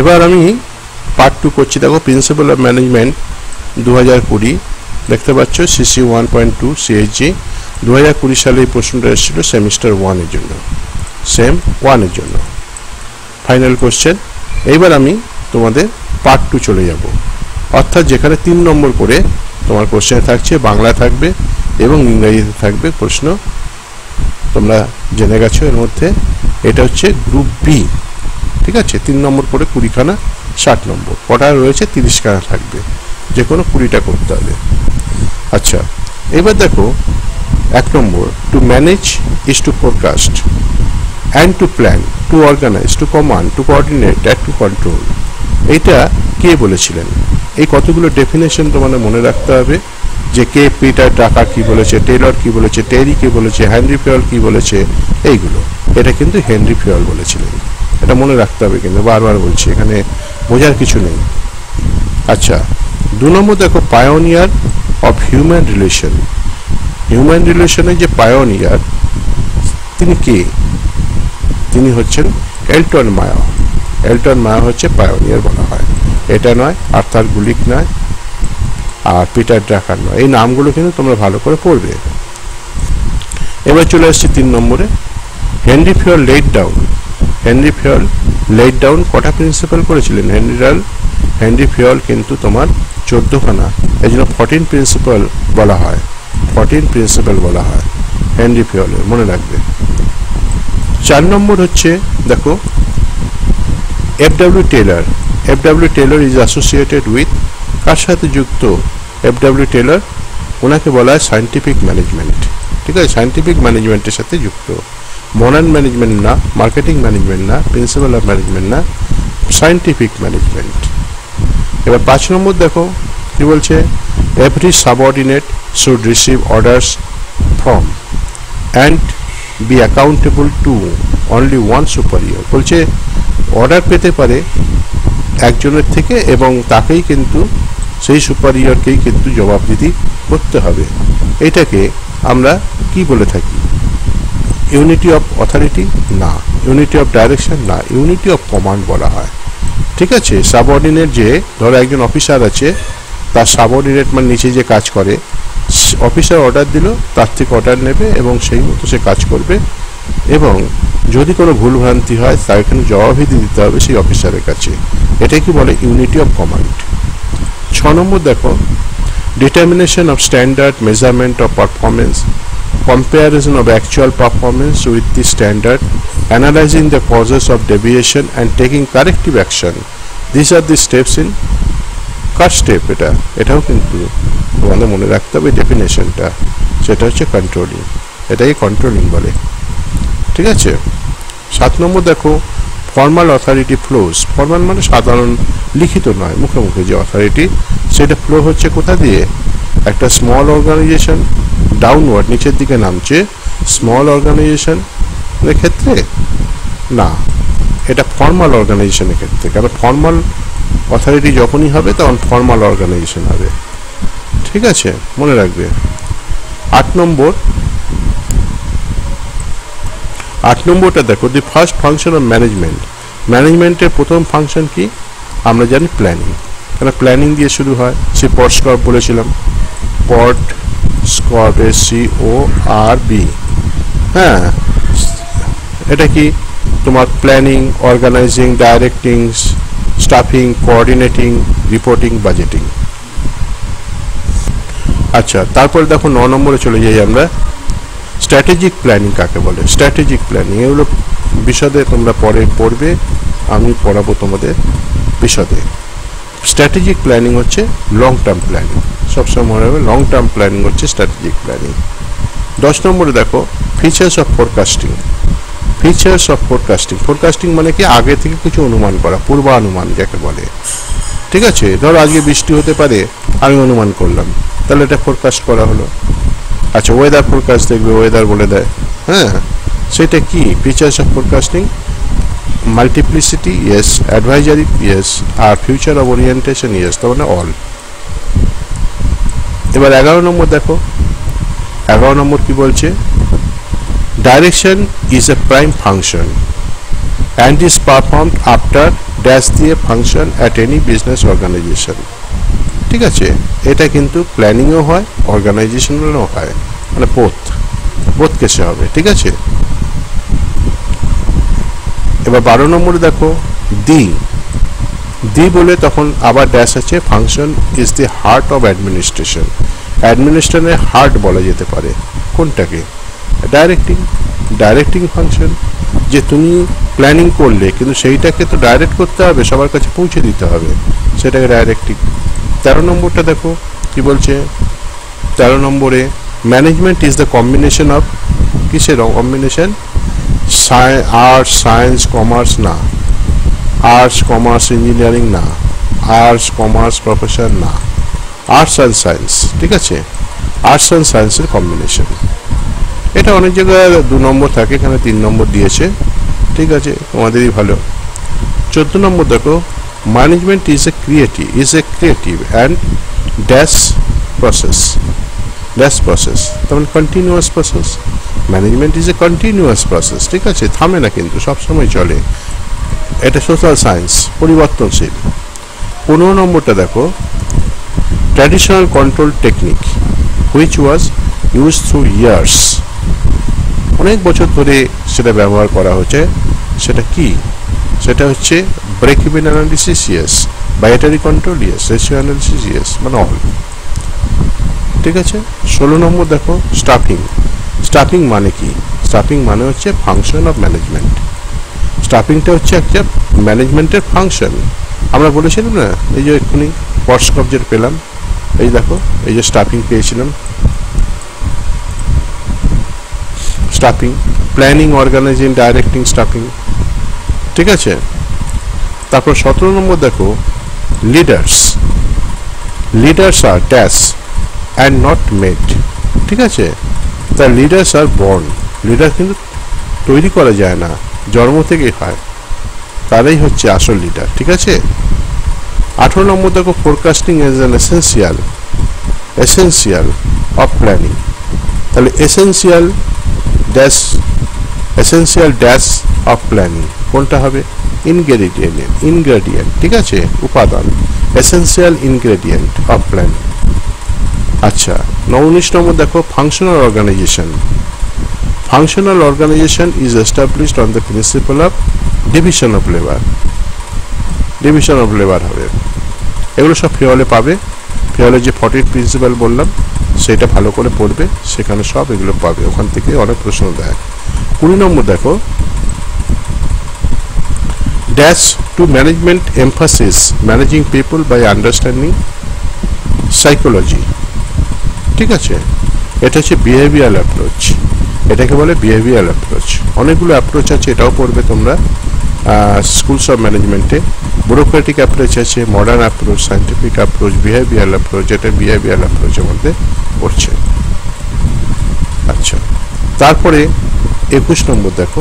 এবার আমি part two করছি। দেখো প্রিন্সিপাল অফ ম্যানেজমেন্ট দু হাজার কুড়ি, দেখতে পাচ্ছ CC one point two CHG দু হাজার কুড়ি সালে এই প্রশ্নটা এসেছিল সেমিস্টার ওয়ানের জন্য। সেম ওয়ানের জন্য। ফাইনাল কোশ্চেন এইবার আমি তোমাদের পার্ট টু চলে যাব। অর্থাৎ যেখানে তিন নম্বর করে তোমার কোশ্চেন থাকছে, বাংলা থাকবে এবং ইংরেজিতে থাকবে প্রশ্ন। তোমরা জেনে গেছো এর মধ্যে। এটা হচ্ছে গ্রুপ বি ঠিক আছে? তিন নম্বর করে কুড়িখানা ষাট নম্বর। কটা রয়েছে? তিরিশখানা থাকবে। যে কোনো কুড়িটা করতে হবে। আচ্ছা এবার দেখো, এক নম্বর to manage is to forecast and to plan to organise to command to coordinate and to control এইটা কে বলেছিলেন? এই কতগুলো ডেফিনেশন তোমাদের মনে রাখতে হবে। যে কে, পিটার, টাকা কি বলেছে, টেলর কি বলেছে, টেরি কি বলেছে, হেনরি ফিওল কি বলেছে, এইগুলো। এটা কিন্তু হেনরি ফিওল বলেছিলেন। এটা মনে রাখতে হবে কিন্তু বারবার বলছি, এখানে বোঝার কিছু নেই। আচ্ছা দু নম্বর দেখো pioneer of human relation human রিলেশনের যে পায়োনিয়ার তিনি কে? তিনি হচ্ছেন এলটন মায়া এলটন মায়া হচ্ছে পায়োনিয়ার বলা হয়। এটা নয়, আর্থার গুলিক নয়, আর পিটার ড্রাকার নয়। এই নামগুলো কিন্তু তোমরা ভালো করে পড়বে। এবার চলে আসছি তিন নম্বরে। Henri Fayol laid down. Henri Fayol laid down কটা প্রিন্সিপাল করেছিলেন? হেনরিরাল হেনরি ফিওল কিন্তু তোমার চোদ্দোখানা। এই জন্য ফর্টিন প্রিন্সিপাল বলা হয়। ফর্টিন প্রিন্সিপাল বলা হয় হেনরি ফিওলের মনে রাখবে। চার নম্বর হচ্ছে, দেখো F W Taylor F W Taylor is associated with কার সাথে যুক্ত? এফ ডাব্লিউ টেলার ওনাকে বলা হয় সায়েন্টিফিক ম্যানেজমেন্ট ঠিক আছে? সায়েন্টিফিক ম্যানেজমেন্টের সাথে যুক্ত। মডার্ন ম্যানেজমেন্ট না মার্কেটিং ম্যানেজমেন্ট না প্রিন্সিপাল অফ ম্যানেজমেন্ট না সায়েন্টিফিক ম্যানেজমেন্ট এবার পাঁচ নম্বর দেখো, কি বলছে? Every subordinate should receive orders from and be accountable to only one superior বলছে অর্ডার পেতে পারে একজনের থেকে এবং তাকেই কিন্তু সেই সুপারিয়রকেই কিন্তু জবাবদিহি করতে হবে। এটাকে আমরা কি বলে থাকি? ইউনিটি অফ অথরিটি না। ইউনিটি অফ ডাইরেকশন না। ইউনিটি অফ কমান্ড বলা হয়। ঠিক আছে? সাবঅর্ডিনেট যে, ধরো একজন অফিসার আছে, তার সাবঅর্ডিনেট মানে নিচে যে কাজ করে অফিসার অর্ডার দিল, তার থেকে অর্ডার নেবে এবং সেই মতো সে কাজ করবে এবং যদি কোনো ভুলভ্রান্তি হয়, তাকে কিন্তু জবাবদিহি দিতে হবে সেই অফিসারের কাছে। এটাই কি বলে? ইউনিটি অফ কমান্ড ছ নম্বর দেখো। Determination of standard measurement of performance comparison of actual performance with the standard, analyzing the causes of deviation and taking corrective action. These are the steps in কার স্টেপ এটা। এটাও কিন্তু তোমাদের মনে রাখতে হবে ডেফিনেশনটা সেটা হচ্ছে কন্ট্রোলিং এটাকে কন্ট্রোলিং বলে। ঠিক আছে? সাত নম্বর দেখো ফর্মাল অথরিটি ফ্লোস ফর্মাল মানে সাধারণ লিখিত নয় মুখে মুখে যে অথরিটি সেটা ফ্লো হচ্ছে কোথা দিয়ে? একটা স্মল অর্গানাইজেশন ডাউনওয়ার্ড নিচের দিকে নামছে স্মল অর্গানাইজেশন ক্ষেত্রে? না, এটা ফর্মাল অর্গানাইজেশনের ক্ষেত্রে, কারণ ফর্মাল অথরিটি যখনই হবে, তখন ফর্মাল অর্গানাইজেশন হবে। ঠিক আছে? মনে রাখবে। আট নম্বর। আট নম্বরটা দেখো the first function of management ম্যানেজমেন্টের প্রথম ফাংশন কি? আমরা জানি প্ল্যানিং কেন? প্ল্যানিং দিয়ে শুরু হয়। সে পট স্কর্প বলেছিলাম। পট S C O R B হ্যাঁ। এটা কি তোমার planning organising directing staffing coordinating reporting budgeting আচ্ছা তারপরে দেখো ন নম্বরে চলে যাই আমরা। স্ট্র্যাটেজিক প্ল্যানিং কাকে বলে? স্ট্র্যাটেজিক প্ল্যানিং এগুলো বিশদে তোমরা পরে পড়বে, আমি পড়াবো তোমাদের বিশদে। স্ট্র্যাটেজিক প্ল্যানিং হচ্ছে লং টার্ম প্ল্যানিং সবসময় মনে হবে লং টার্ম প্ল্যানিং হচ্ছে স্ট্র্যাটেজিক প্ল্যানিং দশ নম্বরে দেখো features of forecasting features of forecasting forecasting মানে কি? আগে থেকে কিছু অনুমান করা, পূর্বানুমান যাকে বলে। ঠিক আছে? ধরো আজকে বৃষ্টি হতে পারে, আমি অনুমান করলাম। তাহলে এটা ফোরকাস্ট করা হলো। আচ্ছা ওয়েদার ফোরকাস্ট দেখবে ওয়েদার বলে দেয়। হ্যাঁ? সেটা কি? Features of forecasting multiplicity yes advisory yes R future of orientation yes তার মানে অল এবার এগারো নম্বর দেখো। এগারো নম্বর কি বলছে? Direction is a prime function and is performed after dash দিয়ে function at any business organisation ঠিক আছে? এটা কিন্তু প্ল্যানিংও হয় অর্গানাইজেশনালও হয়। মানে বোথ বোথ কেসে হবে, ঠিক আছে? এবার বারো নম্বরে দেখো দি দি বলে তখন আবার ড্যাশ আছে function is the heart of administration অ্যাডমিনিস্ট্রেশনের heart বলা যেতে পারে। কোনটাকে? ডাইরেক্টিং ডাইরেক্টিং ফাংশন যে তুমি প্ল্যানিং করলে, কিন্তু সেইটাকে তো ডাইরেক্ট করতে হবে, সবার কাছে পৌঁছে দিতে হবে। সেটাকে ডাইরেক্টিং তেরো নম্বরটা দেখো, কি বলছে? তেরো নম্বরে management is the combination of কিসের কম্বিনেশন আর্টস সায়েন্স কমার্স না। আর্টস কমার্স ইঞ্জিনিয়ারিং না। আর্টস কমার্স প্রফেশন না। আর্টস অ্যান্ড সায়েন্স ঠিক আছে? আর্টস অ্যান্ড সায়েন্সের কম্বিনেশন এটা অনেক জায়গায় দু নম্বর থাকে, এখানে তিন নম্বর দিয়েছে। ঠিক আছে? তোমাদেরই ভালো। চোদ্দ নম্বর দেখো management is a creative is a creative and dash process dash process তার মানে continuous process management is a continuous process ঠিক আছে? থামে না কিন্তু, সবসময় চলে। এটা সোশ্যাল সায়েন্স পরিবর্তনশীল। পনেরো নম্বরটা দেখো। Traditional control technique which was use through years অনেক বছর ধরে সেটা ব্যবহার করা হচ্ছে। সেটা কি? সেটা হচ্ছে break even analysis yes budgetary control yes ratio analysis yes মানে অল ঠিক আছে? ষোলো নম্বর দেখো স্টাফিং স্টাফিং মানে কি? স্টাফিং মানে হচ্ছে ফাংশন অফ ম্যানেজমেন্ট স্টাফিংটা হচ্ছে একটা ম্যানেজমেন্টের ফাংশন। আমরা বলেছিলাম না, এই যে এক্ষুনি পর্স কবজের পেলাম, এই দেখো, এই যে স্টাফিং পেয়েছিলাম। Staffing, planning, organising, directing, staffing, ঠিক আছে? তারপর সতেরো নম্বর দেখো, leaders. Leaders are dash and not made ঠিক আছে? তার লিডার্স আর বর্ন, লিডার কিন্তু তৈরি করা যায় না। জন্ম হয়। তারাই হচ্ছে আসল লিডার ঠিক আছে? আঠেরো নম্বর দেখো forecasting as an essential essential of planning তাহলে essential dash essential dash of planning কোনটা হবে? ইনগ্রেডিয়েন্ট ইনগ্রেডিয়েন্ট ঠিক আছে? উপাদান এসেন্সিয়াল ইনগ্রেডিয়েন্ট অফ প্ল্যানিং আচ্ছা উনিশ নম্বর দেখো functional organisation functional organisation is established on the principle of division of labour division of labour হবে। এগুলো সব ফিওলে পাবে। ফিওলে যে ফর্টির প্রিন্সিপাল বললাম, সেটা ভালো করে পড়বে। সেখানে সব এগুলো পাবে। ওখান থেকে অনেক প্রশ্ন দেয়। কুড়ি নম্বর দেখো। Dash to management emphasis managing people by understanding psychology ঠিক আছে? এটা হচ্ছে বিহেভিয়ার অ্যাপ্রোচ এটাকে বলে বিহেভিয়ার অ্যাপ্রোচ অনেকগুলো অ্যাপ্রোচ আছে, এটাও পড়বে তোমরা। স্কুলস অফ ম্যানেজমেন্টে ব্যুরোক্রেটিক অ্যাপ্রোচ আছে modern approach scientific approach behaviour approach এটা বিহেভিয়ার অ্যাপ্রোচের মধ্যে পড়ছে। আচ্ছা তারপরে একুশ নম্বর দেখো।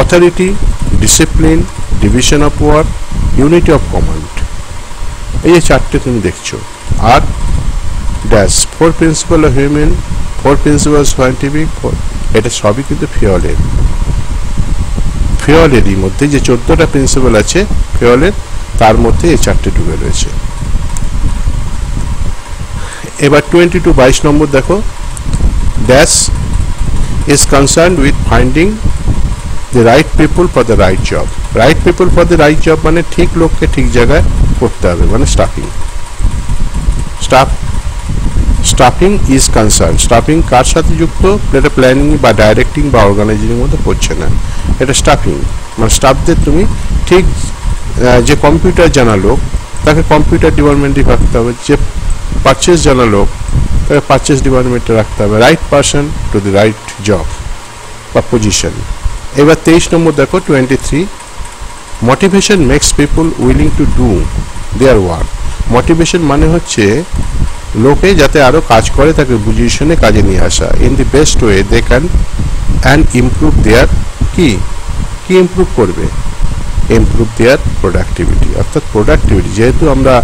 Authority discipline division of work unity of command এই চারটে তুমি দেখছ। আর dash four principle of human four principle scientific four এটা সবই কিন্তু ফিওলের ফিওলেরই মধ্যে যে চোদ্দটা প্রিন্সিপাল আছে ফিওলের তার মধ্যে এই চারটে ডুবে রয়েছে। এবার টোয়েন্টি টু বাইশ নম্বর দেখো। Dash is concerned with finding the right people for the right job right people for the right job মানে ঠিক লোককে ঠিক জায়গায় করতে হবে মানে staffing staff staffing is concern staffing কার সাথে যুক্ত? এটা প্ল্যানিং বা ডাইরেক্টিং বা অর্গানাইজিং মধ্যে পড়ছে না। এটা স্টাফিং মানে স্টাফদের তুমি ঠিক যে কম্পিউটার জানা লোক, তাকে কম্পিউটার ডিপার্টমেন্টে রাখতে হবে। যে পারচেস জানা লোক, তাকে পারচেস ডিপার্টমেন্টে রাখতে হবে। Right person to the right job বা পজিশন এবার তেইশ নম্বর দেখো twenty three motivation makes people willing to do their work motivation মানে হচ্ছে লোকে যাতে আরও কাজ করে তাকে বুঝিয়ে শুনে কাজে নিয়ে আসা। In the best way they can and improve their কি? কি ইমপ্রুভ করবে? ইমপ্রুভ দেয়ার প্রোডাক্টিভিটি অর্থাৎ প্রোডাক্টিভিটি যেহেতু আমরা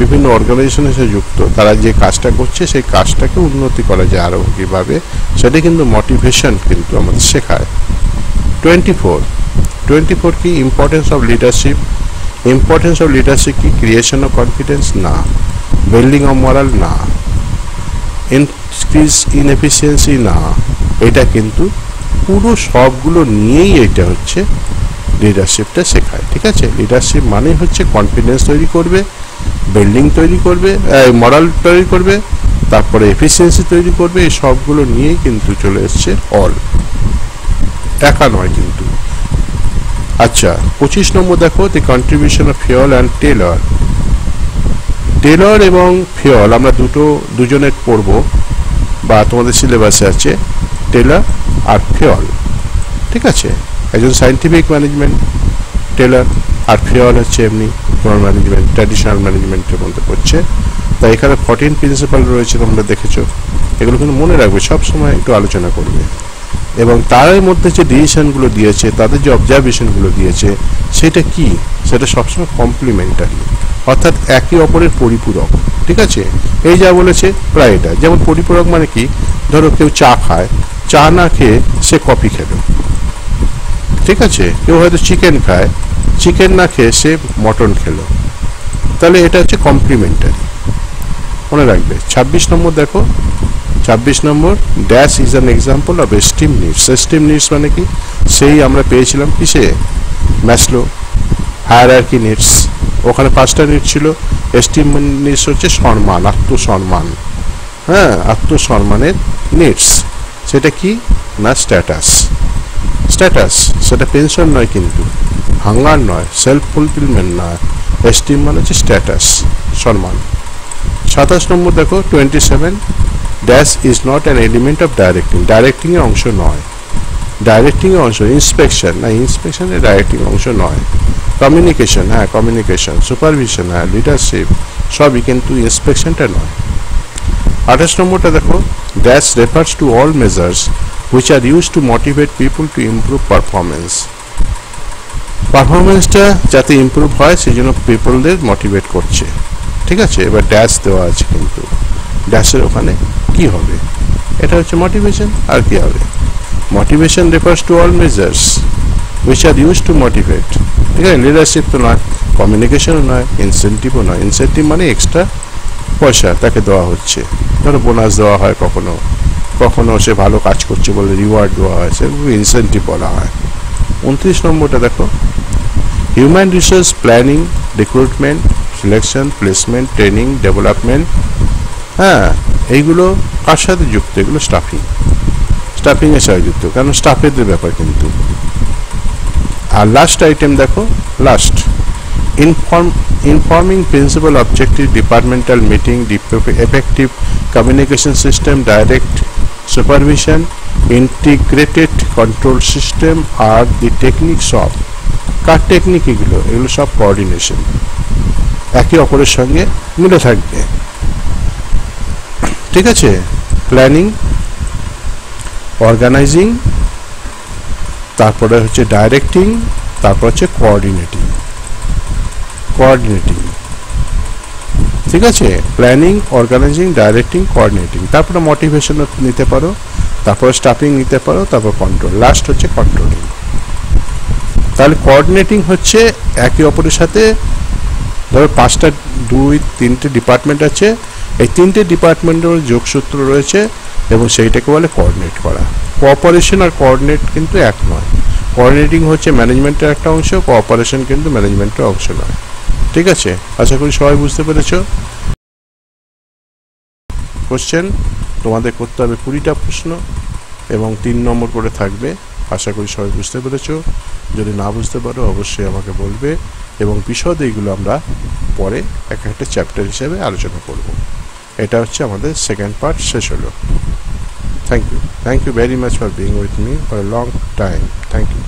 বিভিন্ন অর্গানাইজেশনের সাথে যুক্ত, তারা যে কাজটা করছে, সেই কাজটাকে উন্নতি করা যায় আরও কীভাবে, সেটা কিন্তু মোটিভেশন কিন্তু আমাদের শেখায়। টোয়েন্টি ফোর টোয়েন্টি ফোর কি importance of leadership importance of leadership কি? ক্রিয়েশন অফ কনফিডেন্স না। বিল্ডিং অফ মরাল না ইনক্রিজ ইনএফিসিয়েন্সি না, এটা কিন্তু পুরো সবগুলো নিয়েই এটা হচ্ছে লিডারশিপটা শেখায়, ঠিক আছে? লিডারশিপ মানে হচ্ছে কনফিডেন্স তৈরি করবে বিল্ডিং তৈরি করবে মরাল তৈরি করবে, তারপরে এফিসিয়েন্সি তৈরি করবে, এই সবগুলো নিয়েই কিন্তু চলে এসছে অল একা নয় কিন্তু। আচ্ছা পঁচিশ নম্বর দেখো the contribution of Fayol and Taylor Taylor এবং ফিওল আমরা দুটো দুজনের পড়ব, বা তোমাদের সিলেবাসে আছে টেলর আর ফিওল ঠিক আছে? একজন সাইন্টিফিক ম্যানেজমেন্ট টেলর আর ফিওল হচ্ছে এমনি তোমার ম্যানেজমেন্ট ট্র্যাডিশনাল ম্যানেজমেন্টের মধ্যে পড়ছে। তাই এখানে ফর্টিন প্রিন্সিপাল রয়েছে, তোমরা দেখেছ। এগুলো কিন্তু মনে রাখবে সব সময় একটু আলোচনা করবে। এবং তার মধ্যে যে ডিসিশনগুলো দিয়েছে, তাদের যে অবজারভেশনগুলো দিয়েছে, সেটা কি? সেটা সবসময় কমপ্লিমেন্টারি অর্থাৎ একে অপরের পরিপূরক, ঠিক আছে? এই যা বলেছে, প্রায় এটা। যেমন পরিপূরক মানে কি? ধরো কেউ চা খায়, চা না খেয়ে সে কফি খেলো। ঠিক আছে? কেউ হয়তো চিকেন খায় চিকেন না খেয়ে সে মটন খেলো। তাহলে এটা হচ্ছে কমপ্লিমেন্টারি মনে রাখবে। ছাব্বিশ নম্বর দেখো। ছাব্বিশ নম্বর dash is an example of esteem needs esteem needs মানে কি? সেই আমরা পেয়েছিলাম কিসে? ম্যাসলো হায়ার আর কি নিডস ওখানে পাঁচটা নিট ছিল। এস্টিম নিডস হচ্ছে সম্মান, আত্মসম্মান। হ্যাঁ আত্মসম্মানের নিডস সেটা কি? না স্ট্যাটাস স্ট্যাটাস সেটা পেনশন নয় কিন্তু। হাঙ্গার নয় সেলফ ফুলফিলমেন্ট নয়। এস্টিম মানে হচ্ছে স্ট্যাটাস সম্মান। সাতাশ নম্বর দেখো twenty seven dash is not an element of directing ডাইরেক্টিংয়ের অংশ নয়। ডাইরেক্টিংয়ের অংশ ইন্সপেকশন না ইন্সপেকশনের ডাইরেক্টিং অংশ নয়। কমিউনিকেশন হ্যাঁ কমিউনিকেশন সুপারভিশন হ্যাঁ লিডারশিপ সবই কিন্তু ইন্সপেকশনটা নয়। আঠাশ নম্বরটা দেখো। Dash refers to all measures which are use to motivate people to improve performance পারফরমেন্সটা যাতে ইমপ্রুভ হয় সেই জন্য পিপলদের মোটিভেট করছে। ঠিক আছে? এবার ড্যাশ দেওয়া আছে কিন্তু। ড্যাশের ওখানে কি হবে? এটা হচ্ছে মোটিভেশন আর কি হবে? Motivation refers to all measures which are use to motivate ঠিক আছে? লিডারশিপ তো নয় কমিউনিকেশনও নয় ইনসেন্টিভও নয়। ইনসেন্টিভ মানে এক্সট্রা পয়সা তাকে দেওয়া হচ্ছে। ধরো বোনাস দেওয়া হয় কখনো। কখনো সে ভালো কাজ করছে বলে রিওয়ার্ড দেওয়া হয় সেগুলো ইনসেন্টিভ বলা হয়। উনত্রিশ নম্বরটা দেখো। Human resource planning recruitment selection placement training development হ্যাঁ এইগুলো কার সাথে যুক্ত? এগুলো স্টাফিং স্টাফিংয়ের সাথে যুক্ত, কারণ স্টাফেদের ব্যাপার কিন্তু। আর লাস্ট আইটেম দেখো last inform informing principle objective departmental meeting effective communication system direct supervision integrated control system are the techniques of car technique এগুলো? এগুলো সব কোঅর্ডিনেশন একে অপরের সঙ্গে মিলে থাকবে। ঠিক আছে? প্ল্যানিং অর্গানাইজিং তারপরে হচ্ছে ডাইরেক্টিং তারপর হচ্ছে কোঅর্ডিনেটিং কোঅর্ডিনেটিং ঠিক আছে? প্ল্যানিং অর্গানাইজিং ডাইরেক্টিং কোঅর্ডিনেটিং তারপরে মোটিভেশন নিতে পারো, তারপরে স্টাফিং নিতে পারো, তারপর কন্ট্রোল লাস্ট হচ্ছে কন্ট্রোলিং তাহলে কোঅর্ডিনেটিং হচ্ছে একে অপরের সাথে, ধরো পাঁচটা, দুই, তিনটে ডিপার্টমেন্ট আছে তিনটে ডিপার্টমেন্টের যোগসূত্র রয়েছে এবং সেইটাকে বলে কোঅর্ডিনেট করা। কোঅপারেশন আর কোঅর্ডিনেট কিন্তু এক নয়। কোঅর্ডিনেটিং হচ্ছে ম্যানেজমেন্টের একটা অংশ কোঅপারেশন কিন্তু ম্যানেজমেন্টের অংশ নয়। ঠিক আছে? আশা করি সবাই বুঝতে পেরেছ। কোশ্চেন তোমাদের করতে হবে কুড়িটা প্রশ্ন এবং তিন নম্বর করে থাকবে। আশা করি সবাই বুঝতে পেরেছ। যদি না বুঝতে পারো, অবশ্যই আমাকে বলবে এবং বিশদ এইগুলো আমরা পরে এক একটা চ্যাপ্টার হিসেবে আলোচনা করব। এটা হচ্ছে আমাদের সেকেন্ড পার্ট শেষ হলো। Thank you thank you very much for being with me for long time thank you